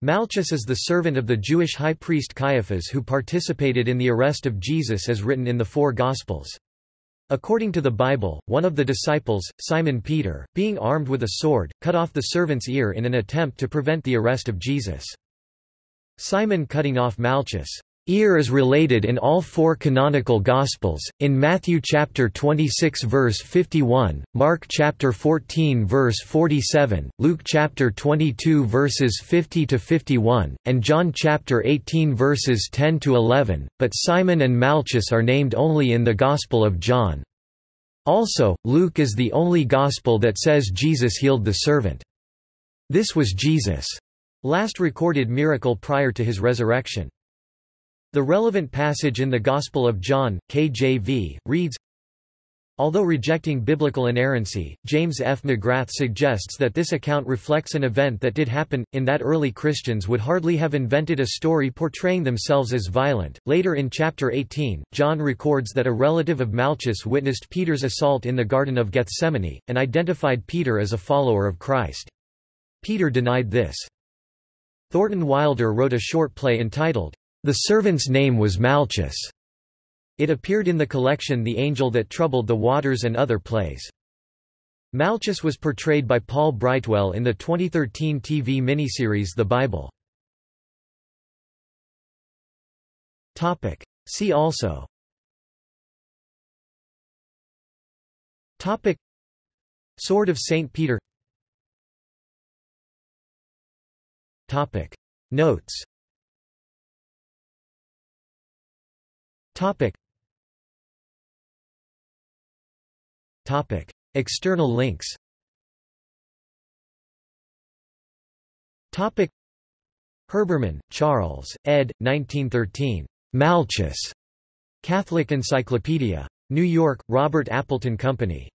Malchus is the servant of the Jewish high priest Caiaphas who participated in the arrest of Jesus as written in the four Gospels. According to the Bible, one of the disciples, Simon Peter, being armed with a sword, cut off the servant's ear in an attempt to prevent the arrest of Jesus. Simon cutting off Malchus' Ear is related in all four canonical Gospels, in Matthew chapter 26 verse 51, Mark chapter 14 verse 47, Luke chapter 22 verses 50 to 51, and John chapter 18 verses 10 to 11, but Simon and Malchus are named only in the Gospel of John. Also, Luke is the only Gospel that says Jesus healed the servant. This was Jesus' last recorded miracle prior to his resurrection. The relevant passage in the Gospel of John, KJV, reads, Although rejecting biblical inerrancy, James F. McGrath suggests that this account reflects an event that did happen, in that early Christians would hardly have invented a story portraying themselves as violent. Later in chapter 18, John records that a relative of Malchus witnessed Peter's assault in the Garden of Gethsemane, and identified Peter as a follower of Christ. Peter denied this. Thornton Wilder wrote a short play entitled, the servant's name was Malchus. It appeared in the collection The Angel That Troubled the Waters and other plays. Malchus was portrayed by Paul Brightwell in the 2013 TV miniseries The Bible. See also Topic Sword of St. Peter Topic Notes Topic. Topic. External links Topic. Herbermann, Charles, ed. 1913. Malchus. Catholic Encyclopedia. New York, Robert Appleton Company.